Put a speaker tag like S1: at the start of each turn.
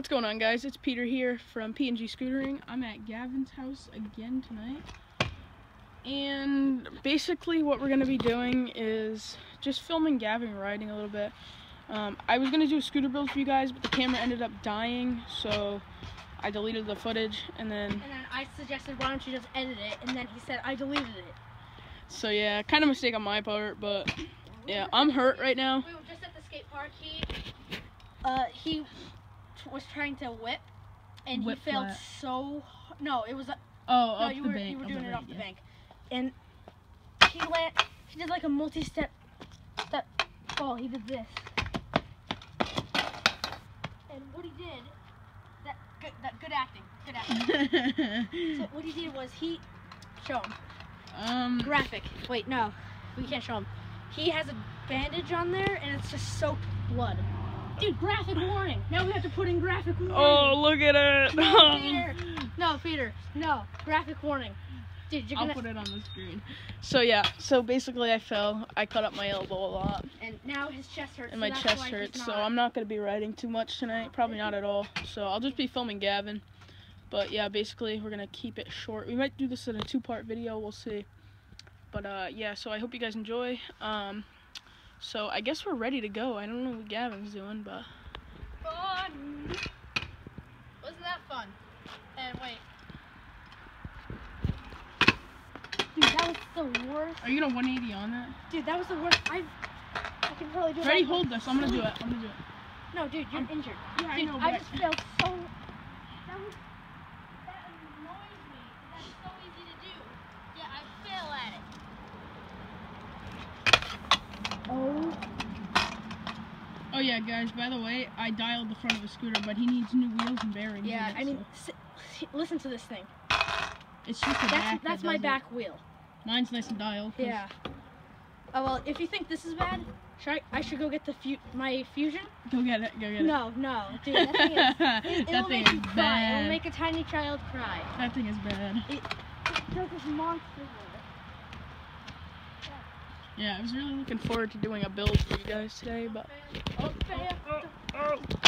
S1: What's going on guys? It's Peter here from P&G Scootering. I'm at Gavin's house again tonight. And basically what we're going to be doing is just filming Gavin riding a little bit. Um, I was going to do a scooter build for you guys, but the camera ended up dying, so I deleted the footage and then...
S2: And then I suggested, why don't you just edit it? And then he said, I deleted it.
S1: So yeah, kind of mistake on my part, but yeah, I'm hurt right now.
S2: We were just at the skate park. He, uh, he was trying to whip, and
S1: Whip
S2: he failed
S1: flat.
S2: so. No, it was. Uh,
S1: Oh,
S2: no, you were
S1: bank.
S2: you were doing it off the
S1: bank, yeah.
S2: bank, and he land. He did like a multi-step step fall. He did this, and what he did. That good. That good acting. Good acting. so what he did was he. Show him.
S1: um,
S2: graphic. Wait, no, we can't show him. He has a bandage on there, and it's just soaked blood. Dude, graphic warning. Now we have to put in graphic warning.
S1: oh, look at it.
S2: no, Peter. No, Peter. No, graphic warning. Dude, you're
S1: I'll put it on the screen. So yeah, so basically I fell. I cut up my elbow a lot,
S2: And now his chest hurts.
S1: and
S2: so
S1: my chest hurts. So I'm not gonna be riding too much tonight. Probably not at all. So I'll just be filming Gavin. But yeah, basically we're gonna keep it short. We might do this in a two-part video. We'll see. But uh, yeah, so I hope you guys enjoy. Um, so I guess we're ready to go. I don't know what Gavin's doing, but
S2: Fun. Wasn't that fun? And wait. Dude, that was the worst.
S1: are you gonna 180 on that?
S2: Dude, that was the worst. I. I can probably do it.
S1: Ready? Hold this. I'm gonna do it. I'm gonna do it.
S2: No, dude, you're
S1: I'm-
S2: injured.
S1: Yeah, I
S2: Dude,
S1: know,
S2: I just felt so. That was. That annoys me. That's so easy to do. Yeah, I fail at it. Oh.
S1: Oh yeah, guys. By the way, I dialed the front of the scooter, but he needs new wheels and bearings.
S2: Yeah,
S1: it,
S2: I mean,
S1: so
S2: listen to this thing.
S1: it's just
S2: That's
S1: back.
S2: that's
S1: that
S2: my
S1: does it.
S2: back wheel.
S1: Mine's nice and dialed.
S2: Yeah. Oh well, if you think this is bad, should I? I should go get the fu- my Fuzion.
S1: Go get it. Go get it.
S2: No, no, dude, that thing is. It,
S1: that
S2: it'll
S1: thing
S2: make
S1: is
S2: cry.
S1: bad.
S2: It'll make a tiny child cry.
S1: that thing is bad.
S2: It does this monster.
S1: Yeah, I was really looking forward to doing a build for you guys today, but
S2: Oh, fail.
S1: oh, oh.